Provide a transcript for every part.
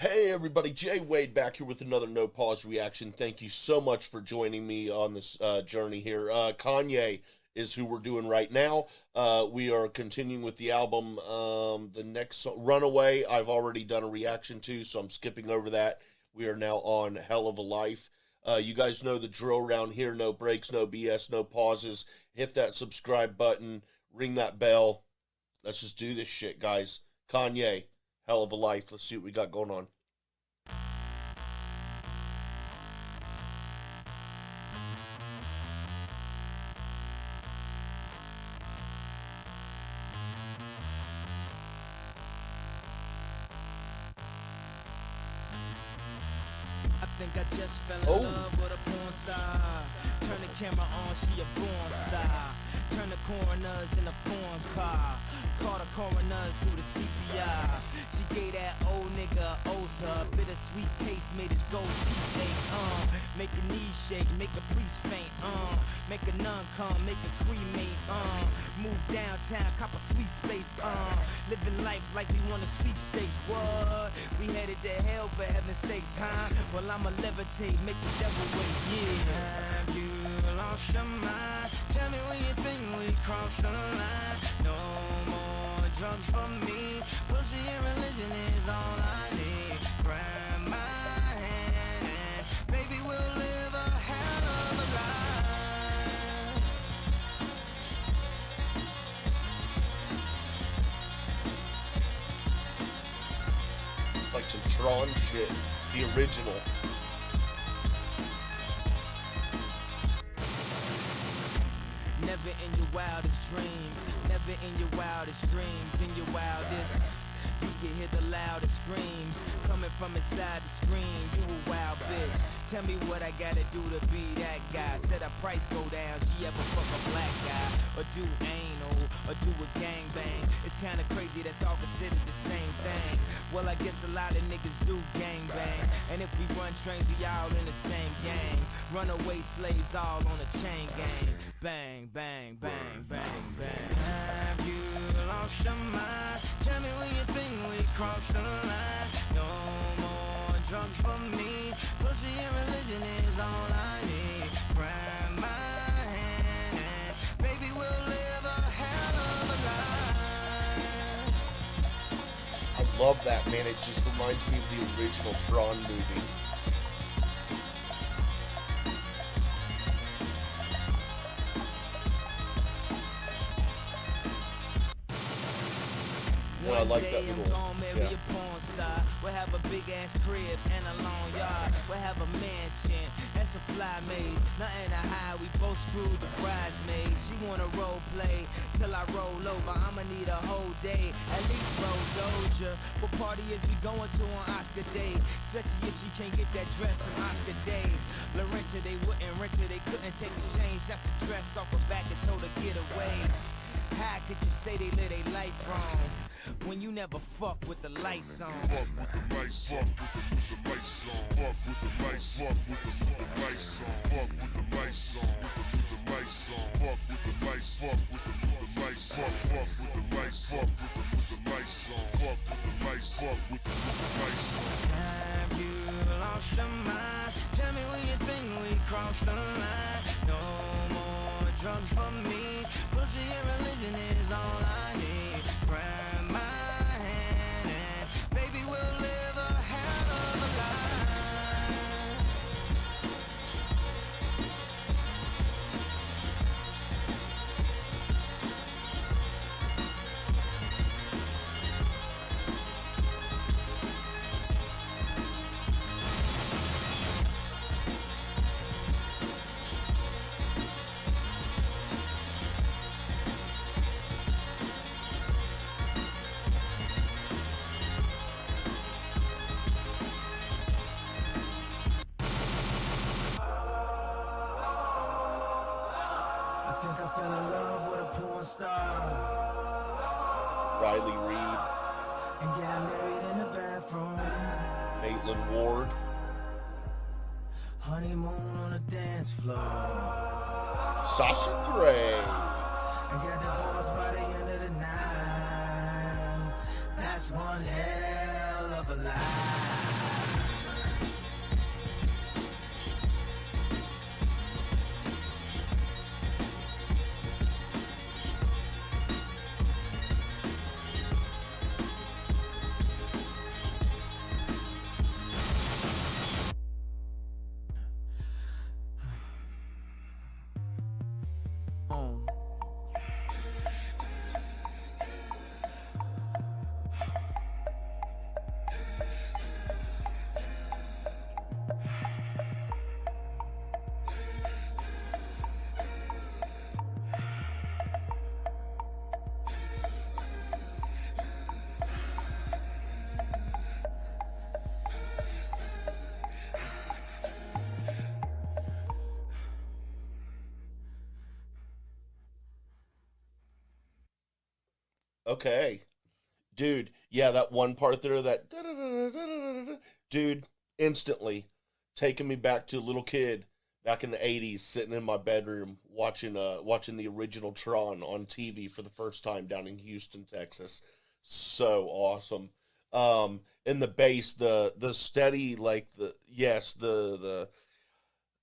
Hey everybody, Jay Wade back here with another No Pause reaction. Thank you so much for joining me on this uh, journey here. Uh, Kanye is who we're doing right now. Uh, we are continuing with the album. Um, the next Runaway, I've already done a reaction to, so I'm skipping over that. We are now on Hell of a Life. Uh, you guys know the drill around here no breaks, no BS, no pauses. Hit that subscribe button, ring that bell. Let's just do this shit, guys. Kanye, Hell of a Life. Let's see what we got going on. I think I just fell in Oh. love with a porn star. Turn the camera on, she a born star. Turn the coroners in a foreign car. Call the coroners through the CPI. She gave that old nigga a Osa. Bittersweet taste made his gold teeth fake. Uh, make a knee shake, make a priest faint. Uh, make a nun come, make a cremate. Uh, move downtown, cop a sweet space. Uh, living life like we want a sweet space. What? We headed to hell for heaven's sakes, huh? Well, I'ma levitate, make the devil wait. Yeah. Have you lost your mind? Tell me when you crossed the line. No more drugs for me. Pussy and religion is all I need. Grab my hand and baby, we'll live a hell of a life. Like some Tron shit. The original. Never in your wildest dreams, never in your wildest dreams, in your wildest. You can hear the loudest screams coming from inside the screen. You a wild bitch. Tell me what I gotta do to be that guy. Said a price go down. She ever or do anal or do a gangbang? It's kinda crazy. That's all considered the same thing. Well, I guess a lot of niggas do gangbang. And if we run trains, we all in the same gang. Runaway slaves all on a chain gang. Bang, bang, bang, bang, bang. Have you lost your mind? Tell me when you think we crossed the line. No more drugs for me. Pussy and religion is all I need. Grab love that, man. It just reminds me of the original Tron movie. Yeah, I like that little. yeah. Have a long yard. We'll have a mansion and some fly maids. Nothing to hide, we both screwed the bridesmaids. She wanna role play till I roll over. I'ma need a whole day, at least roll Doja. What party is we going to on Oscar Day? Especially if she can't get that dress from Oscar Day. Lorenta, they wouldn't rent her, they couldn't take the change. That's the dress off her back and told her get away. How could you say they live their life wrong? When you never fuck with the lights on. Fuck with the lights on. With the lights on. Fuck with the lights on. With the with the lights on. Fuck with the lights on. With the lights on. Fuck with the lights. Fuck with the with the lights. Fuck fuck with the lights. Fuck with the with the lights on. Fuck with the lights. Fuck with the with the lights on. Have you lost your mind? Tell me when you think we crossed the line. No more drugs for me. Think I fell in love with a porn star Riley Reed, and got married in the bathroom. Maitland Ward. Honeymoon on the dance floor. Sasha Grey. And got divorced by the end of the night. That's one hell of a lie. Okay. Dude, yeah, that one part there, that dude, instantly taking me back to a little kid back in the 80s sitting in my bedroom watching uh watching the original Tron on TV for the first time down in Houston, Texas. So awesome. Um in the bass the the steady like the yes, the the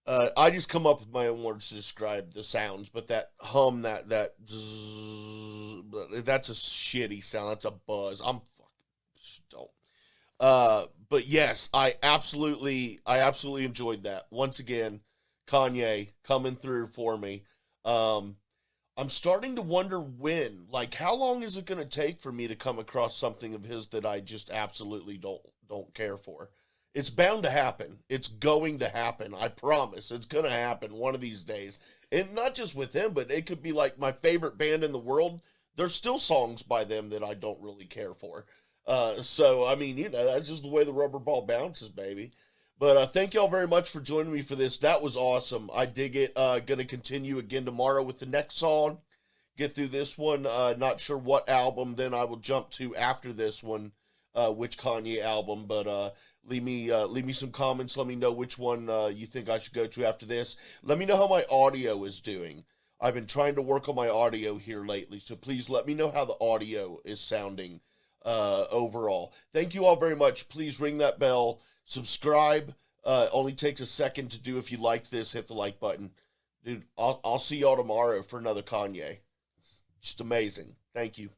uh, I just come up with my own words to describe the sounds, but that hum, that that zzz, that's a shitty sound. That's a buzz. I'm fucking don't. Uh, but yes, I absolutely, I absolutely enjoyed that. Once again, Kanye coming through for me. Um, I'm starting to wonder when, like, how long is it going to take for me to come across something of his that I just absolutely don't don't care for? It's bound to happen. It's going to happen. I promise. It's going to happen one of these days. And not just with him, but it could be like my favorite band in the world. There's still songs by them that I don't really care for. Uh, so, I mean, you know, that's just the way the rubber ball bounces, baby. But uh, thank y'all very much for joining me for this. That was awesome. I dig it. Uh, going to continue again tomorrow with the next song. Get through this one. Uh, not sure what album. Then I will jump to after this one, uh, which Kanye album. But uh, leave me uh, leave me some comments. Let me know which one uh, you think I should go to after this. Let me know how my audio is doing. I've been trying to work on my audio here lately, so please let me know how the audio is sounding uh, overall. Thank you all very much. Please ring that bell, subscribe. Uh, only takes a second to do if you liked this. Hit the like button, dude. I'll I'll see y'all tomorrow for another Kanye. It's just amazing. Thank you.